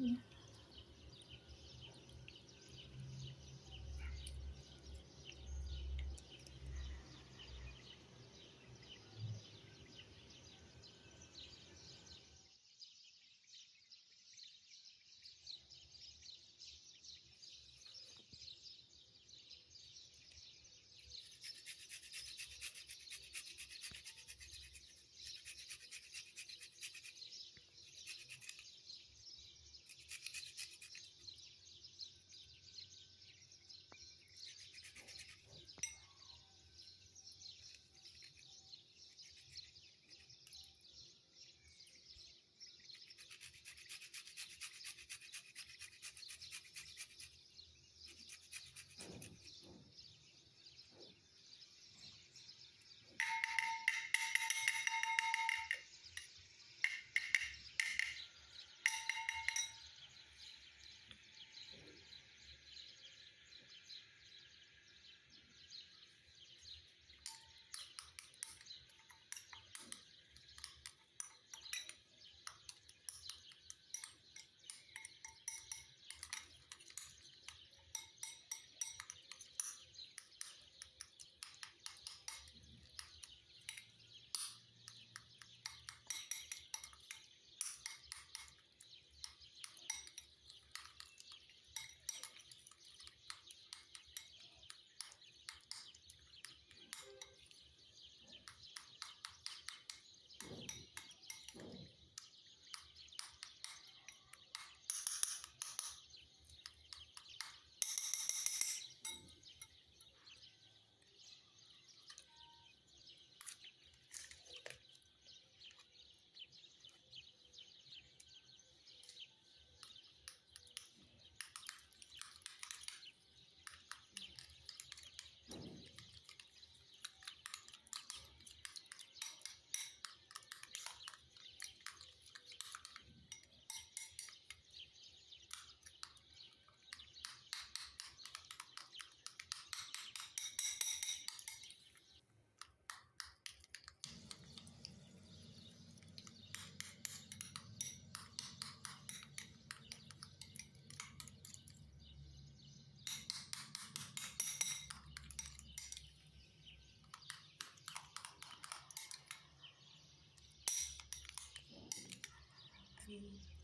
Yeah. you.